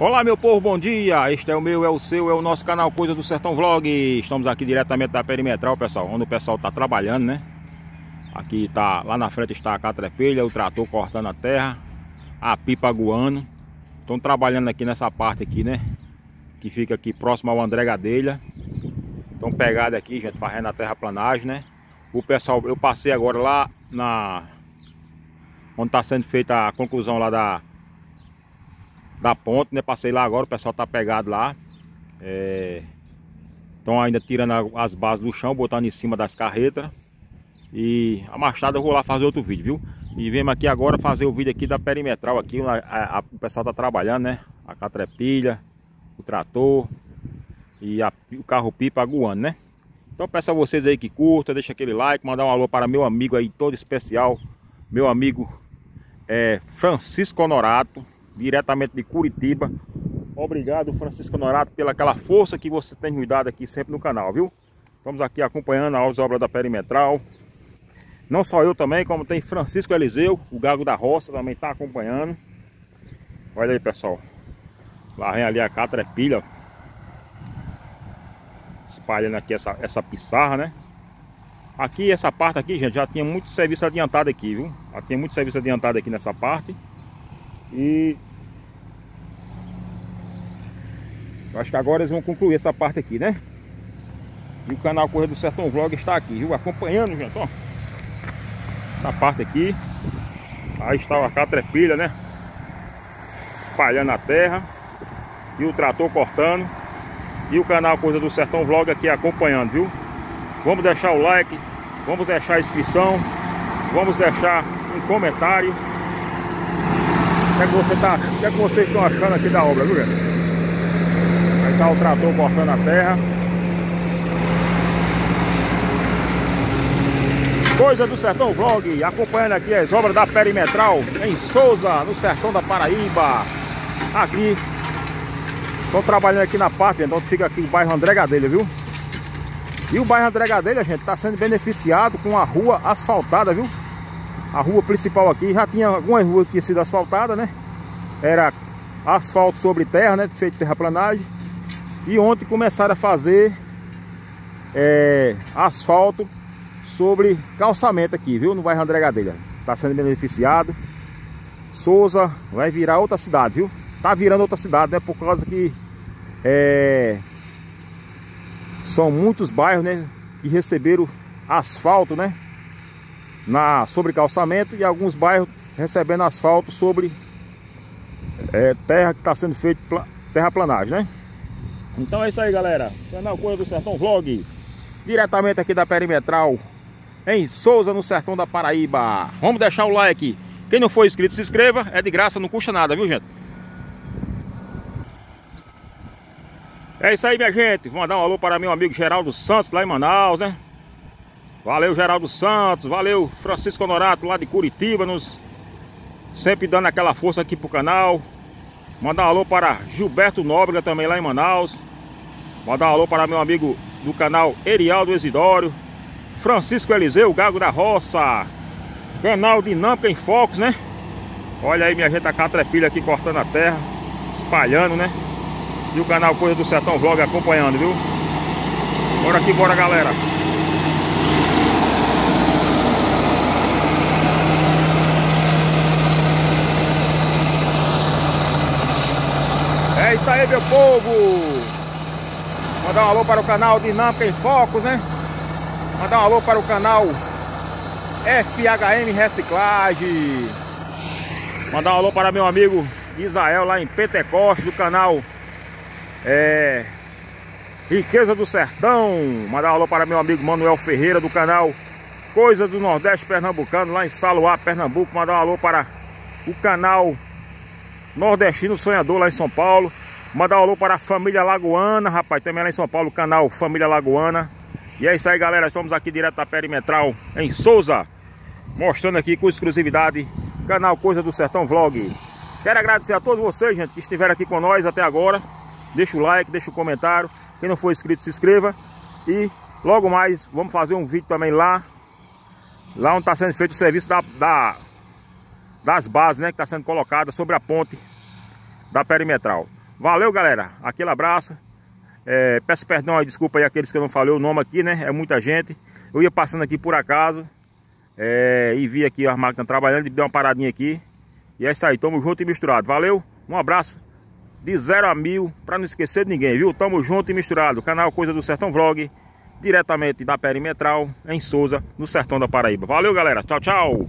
Olá meu povo, bom dia! Este é o meu, é o seu, é o nosso canal Coisas do Sertão Vlog Estamos aqui diretamente da Perimetral, pessoal Onde o pessoal está trabalhando, né? Aqui tá, lá na frente está a catrepilha O trator cortando a terra A pipa aguando Estão trabalhando aqui nessa parte aqui, né? Que fica aqui próximo ao André Gadelha Estão pegados aqui, gente, fazendo a terraplanagem, né? O pessoal, eu passei agora lá na... Onde está sendo feita a conclusão lá da da ponte, né? Passei lá agora, o pessoal tá pegado lá. Estão é... ainda tirando as bases do chão, botando em cima das carretas. E a machada eu vou lá fazer outro vídeo, viu? E vemos aqui agora fazer o vídeo aqui da perimetral aqui. A, a, a, o pessoal tá trabalhando, né? A catrepilha, o trator e o carro pipa aguando, né? Então peço a vocês aí que curta, deixa aquele like, mandar um alô para meu amigo aí todo especial, meu amigo é, Francisco Honorato, diretamente de Curitiba. Obrigado, Francisco Norato, pela aquela força que você tem cuidado aqui sempre no canal, viu? Estamos aqui acompanhando as obras da Perimetral. Não só eu também, como tem Francisco Eliseu, o Gago da Roça, também está acompanhando. Olha aí, pessoal. Lá vem ali a catrepilha. Espalhando aqui essa, essa pissarra, né? Aqui, essa parte aqui, gente, já tinha muito serviço adiantado aqui, viu? Já tinha muito serviço adiantado aqui nessa parte. E acho que agora eles vão concluir essa parte aqui, né? E o canal Correio do Sertão Vlog está aqui, viu? Acompanhando, gente, ó. Essa parte aqui. Aí está a catrepilha, né? Espalhando a terra. E o trator cortando. E o canal Coisa do Sertão Vlog aqui acompanhando, viu? Vamos deixar o like, vamos deixar a inscrição, vamos deixar um comentário que, é que, você tá, o que, é que vocês estão achando aqui da obra, viu, gente? Aí tá o trator cortando a terra. Coisa do Sertão Vlog, acompanhando aqui as obras da Perimetral em Souza, no sertão da Paraíba. Aqui, estão trabalhando aqui na parte onde fica aqui o bairro André Gadelha, viu? E o bairro André Gadelha, gente, está sendo beneficiado com a rua asfaltada, viu? A rua principal aqui já tinha algumas ruas que tinham sido asfaltadas, né? Era asfalto sobre terra, né? Feito terraplanagem. E ontem começaram a fazer é, asfalto sobre calçamento aqui, viu? No bairro André Gadelha. Tá sendo beneficiado. Souza vai virar outra cidade, viu? Tá virando outra cidade, né? Por causa que é, são muitos bairros, né? Que receberam asfalto, né? na, sobre calçamento e alguns bairros recebendo asfalto sobre é, terra que está sendo feito terraplanagem, né? Então é isso aí, galera. Canal Coisa do Sertão Vlog, diretamente aqui da Perimetral, em Souza, no Sertão da Paraíba. Vamos deixar o like. Quem não for inscrito, se inscreva. É de graça, não custa nada, viu, gente? É isso aí, minha gente. Vou mandar um alô para meu amigo Geraldo Santos, lá em Manaus, né? Valeu Geraldo Santos, valeu Francisco Honorato lá de Curitiba, nos sempre dando aquela força aqui pro canal. Mandar um alô para Gilberto Nóbrega também lá em Manaus. Mandar um alô para meu amigo do canal Erialdo Exidório. Francisco Eliseu, Gago da Roça. Canal Dinâmica em Focos, né? Olha aí minha gente, a catrepilha aqui cortando a terra, espalhando, né? E o canal Coisa do Sertão Vlog acompanhando, viu? Bora aqui, bora galera. Isso aí, meu povo! Mandar um alô para o canal Dinâmica em Focos, né? Mandar um alô para o canal FHM Reciclagem. Mandar um alô para meu amigo Israel lá em Pentecoste, do canal é, Riqueza do Sertão. Mandar um alô para meu amigo Manuel Ferreira, do canal Coisas do Nordeste Pernambucano, lá em Saluá, Pernambuco. Mandar um alô para o canal Nordestino Sonhador lá em São Paulo. Mandar um alô para a família Lagoana, rapaz, também lá em São Paulo, canal Família Lagoana. E é isso aí, galera, estamos aqui direto da Perimetral, em Souza, mostrando aqui com exclusividade, canal Coisa do Sertão Vlog. Quero agradecer a todos vocês, gente, que estiveram aqui com nós até agora. Deixa o like, deixa o comentário. Quem não for inscrito, se inscreva. E logo mais, vamos fazer um vídeo também lá, lá onde está sendo feito o serviço da, da das bases, né, que está sendo colocada sobre a ponte da perimetral. Valeu, galera. Aquele abraço. É, peço perdão e desculpa aí aqueles que eu não falei o nome aqui, né? É muita gente. Eu ia passando aqui por acaso. É, e vi aqui as máquinas trabalhando e dei uma paradinha aqui. E é isso aí, tamo junto e misturado. Valeu, um abraço de 0 a mil, pra não esquecer de ninguém, viu? Tamo junto e misturado. Canal Coisa do Sertão Vlog, diretamente da Perimetral, em Souza, no Sertão da Paraíba. Valeu, galera. Tchau, tchau.